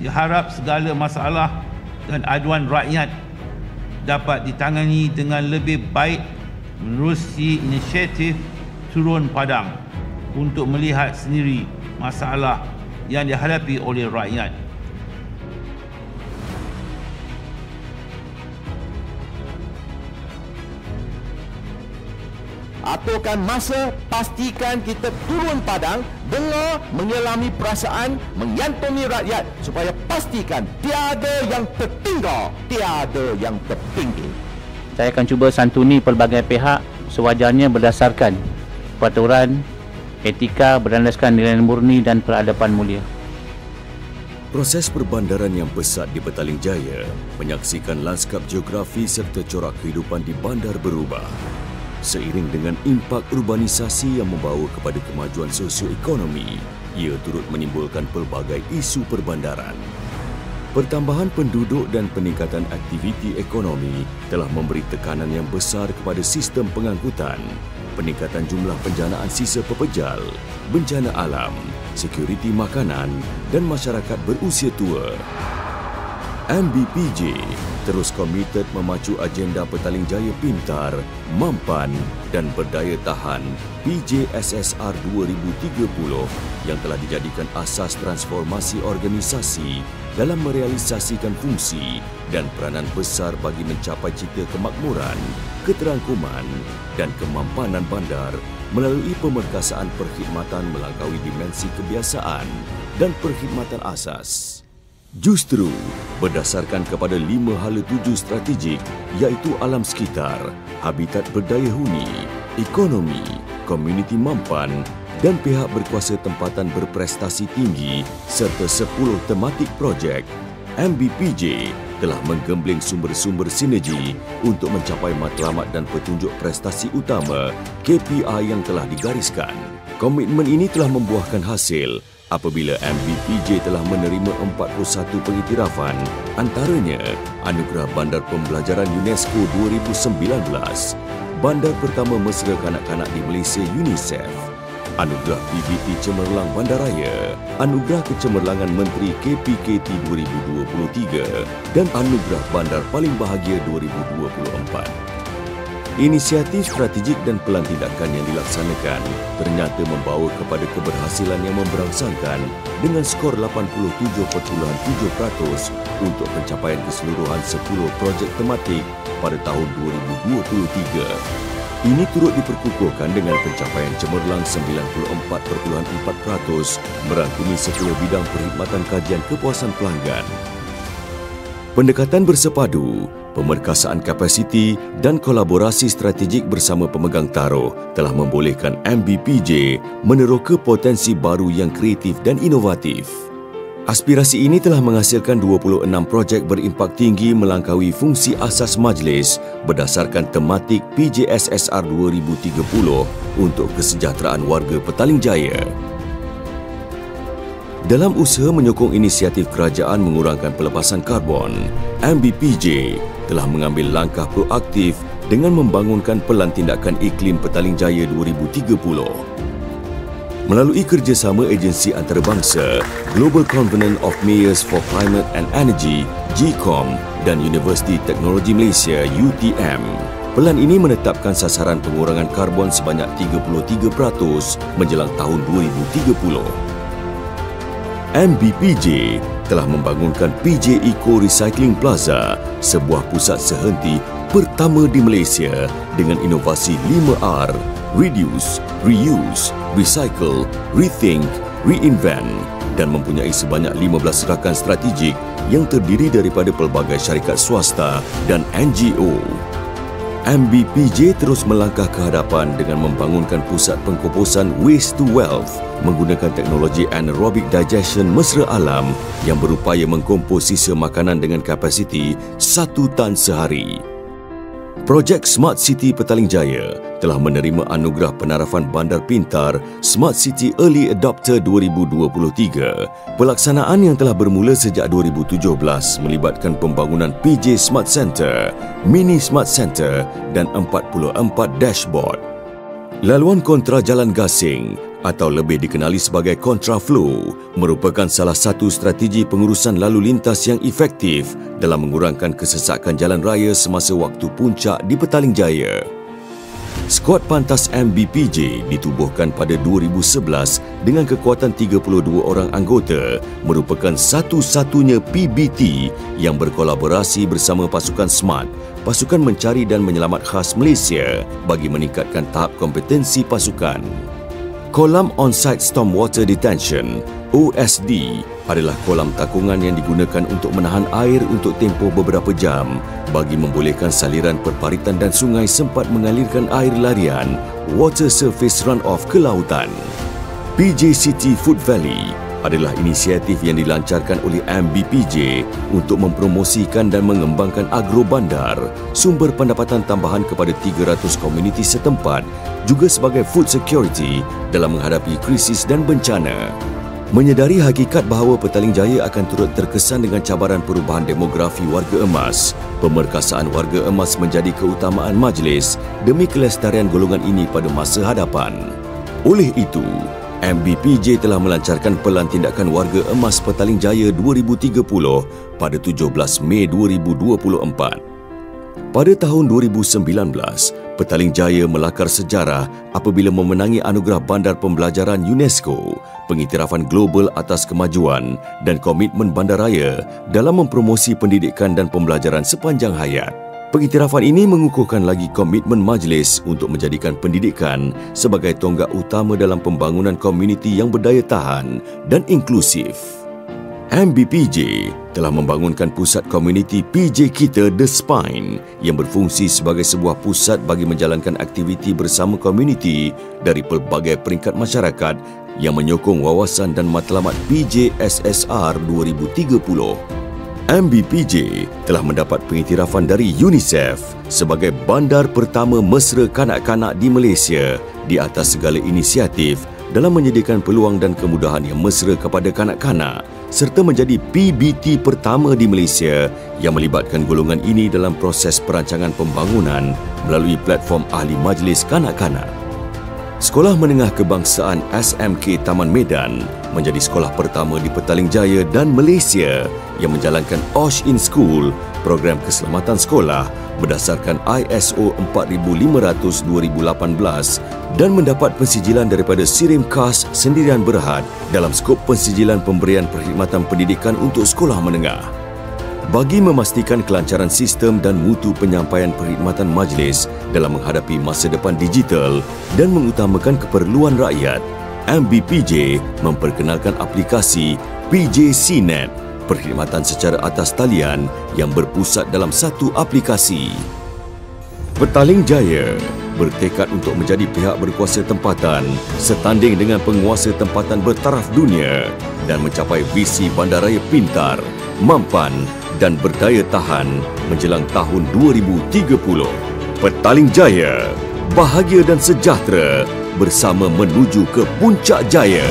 berharap segala masalah dan aduan rakyat dapat ditangani dengan lebih baik menerusi inisiatif turun padang untuk melihat sendiri masalah yang dihadapi oleh rakyat. Aturkan masa pastikan kita turun padang dengar menyelami perasaan menyantungi rakyat supaya pastikan tiada yang tertinggal tiada yang tertinggi saya akan cuba santuni pelbagai pihak sewajarnya berdasarkan peraturan etika berlandaskan nilai murni dan peradaban mulia Proses perbandaran yang pesat di Petaling Jaya menyaksikan lanskap geografi serta corak kehidupan di bandar berubah. Seiring dengan impak urbanisasi yang membawa kepada kemajuan sosioekonomi, ia turut menimbulkan pelbagai isu perbandaran. Pertambahan penduduk dan peningkatan aktiviti ekonomi telah memberi tekanan yang besar kepada sistem pengangkutan, peningkatan jumlah penjanaan sisa pepejal, bencana alam, sekuriti makanan dan masyarakat berusia tua. MBPJ terus komited memacu agenda Petaling Jaya Pintar, Mampan dan Berdaya Tahan PJSSR 2030 yang telah dijadikan asas transformasi organisasi dalam merealisasikan fungsi dan peranan besar bagi mencapai cita kemakmuran, keterangkuman dan kemampanan bandar melalui pemerkasaan perkhidmatan melampaui dimensi kebiasaan dan perkhidmatan asas. Justru berdasarkan kepada lima hala tuju strategik iaitu alam sekitar, habitat berdaya huni, ekonomi, komuniti mampan dan pihak berkuasa tempatan berprestasi tinggi serta 10 tematik projek, MBPJ telah menggembling sumber-sumber sinergi untuk mencapai matlamat dan petunjuk prestasi utama KPI yang telah digariskan. Komitmen ini telah membuahkan hasil apabila MBPJ telah menerima 41 pengiktirafan antaranya Anugerah Bandar Pembelajaran UNESCO 2019, bandar pertama mesra kanak-kanak di Malaysia UNICEF, Anugerah PBT Cemerlang Bandaraya, Anugerah Kecemerlangan Menteri KPKT 2023 dan Anugerah Bandar Paling Bahagia 2024. Inisiatif strategik dan pelan tindakan yang dilaksanakan ternyata membawa kepada keberhasilan yang memberangsangkan dengan skor 87.7% untuk pencapaian keseluruhan 10 projek tematik pada tahun 2023. Ini turut diperkukuhkan dengan pencapaian cemerlang 94.4% merangkumi 10 bidang perkhidmatan kajian kepuasan pelanggan. Pendekatan bersepadu pemerkasaan kapasiti dan kolaborasi strategik bersama pemegang taruh telah membolehkan MBPJ meneroka potensi baru yang kreatif dan inovatif. Aspirasi ini telah menghasilkan 26 projek berimpak tinggi melangkaui fungsi asas majlis berdasarkan tematik PJSSR 2030 untuk kesejahteraan warga Petaling Jaya. Dalam usaha menyokong inisiatif kerajaan mengurangkan pelepasan karbon, MBPJ telah mengambil langkah proaktif dengan membangunkan Pelan Tindakan Iklim Petaling Jaya 2030. Melalui kerjasama agensi antarabangsa, Global Covenant of Mayors for Climate and Energy, GCOM dan Universiti Teknologi Malaysia, UTM, Pelan ini menetapkan sasaran pengurangan karbon sebanyak 33% menjelang tahun 2030. MBPJ telah membangunkan PJ Eco Recycling Plaza, sebuah pusat sehenti pertama di Malaysia dengan inovasi 5R, Reduce, Reuse, Recycle, Rethink, Reinvent dan mempunyai sebanyak 15 rakan strategik yang terdiri daripada pelbagai syarikat swasta dan NGO. MBPJ terus melangkah ke hadapan dengan membangunkan pusat pengkoposan Waste to Wealth menggunakan teknologi anaerobic digestion mesra alam yang berupaya mengkompos sisa makanan dengan kapasiti satu tan sehari. Projek Smart City Petaling Jaya telah menerima anugerah penarafan bandar pintar Smart City Early Adopter 2023. Pelaksanaan yang telah bermula sejak 2017 melibatkan pembangunan PJ Smart Center, Mini Smart Center dan 44 dashboard. Laluan kontra jalan gasing, atau lebih dikenali sebagai kontraflow merupakan salah satu strategi pengurusan lalu lintas yang efektif dalam mengurangkan kesesakan jalan raya semasa waktu puncak di Petaling Jaya. Skuad Pantas MBPJ ditubuhkan pada 2011 dengan kekuatan 32 orang anggota merupakan satu-satunya PBT yang berkolaborasi bersama pasukan SMART, pasukan mencari dan menyelamat khas Malaysia bagi meningkatkan tahap kompetensi pasukan. Kolam On-Site Stormwater Detention OSD adalah kolam takungan yang digunakan untuk menahan air untuk tempoh beberapa jam bagi membolehkan saliran perparitan dan sungai sempat mengalirkan air larian water surface runoff ke lautan. PJ City Food Valley adalah inisiatif yang dilancarkan oleh MBPJ untuk mempromosikan dan mengembangkan agro bandar, sumber pendapatan tambahan kepada 300 komuniti setempat juga sebagai food security dalam menghadapi krisis dan bencana. Menyedari hakikat bahawa Petaling Jaya akan turut terkesan dengan cabaran perubahan demografi warga emas, pemerkasaan warga emas menjadi keutamaan majlis demi kelestarian golongan ini pada masa hadapan. Oleh itu, MBPJ telah melancarkan Pelan Tindakan Warga Emas Petaling Jaya 2030 pada 17 Mei 2024. Pada tahun 2019, Petaling Jaya melakar sejarah apabila memenangi anugerah Bandar Pembelajaran UNESCO, pengiktirafan global atas kemajuan dan komitmen bandaraya dalam mempromosi pendidikan dan pembelajaran sepanjang hayat. Pengiktirafan ini mengukuhkan lagi komitmen majlis untuk menjadikan pendidikan sebagai tonggak utama dalam pembangunan komuniti yang berdaya tahan dan inklusif. MBPJ telah membangunkan pusat komuniti PJ Kita The Spine yang berfungsi sebagai sebuah pusat bagi menjalankan aktiviti bersama komuniti dari pelbagai peringkat masyarakat yang menyokong wawasan dan matlamat PJ SSR 2030. MBPJ telah mendapat pengiktirafan dari UNICEF sebagai bandar pertama mesra kanak-kanak di Malaysia di atas segala inisiatif dalam menyediakan peluang dan kemudahan yang mesra kepada kanak-kanak serta menjadi PBT pertama di Malaysia yang melibatkan golongan ini dalam proses perancangan pembangunan melalui platform ahli majlis kanak-kanak. Sekolah Menengah Kebangsaan SMK Taman Medan menjadi sekolah pertama di Petaling Jaya dan Malaysia yang menjalankan OSH in School, program keselamatan sekolah berdasarkan ISO 4500-2018 dan mendapat pensijilan daripada Sirim Kas Sendirian Berhad dalam skop pensijilan pemberian perkhidmatan pendidikan untuk sekolah menengah. Bagi memastikan kelancaran sistem dan mutu penyampaian perkhidmatan majlis dalam menghadapi masa depan digital dan mengutamakan keperluan rakyat, MBPJ memperkenalkan aplikasi PJCnet, perkhidmatan secara atas talian yang berpusat dalam satu aplikasi. Petaling Jaya bertekad untuk menjadi pihak berkuasa tempatan setanding dengan penguasa tempatan bertaraf dunia dan mencapai visi bandaraya pintar, mampan dan berdaya tahan menjelang tahun 2030. Petaling Jaya, bahagia dan sejahtera bersama menuju ke puncak jaya.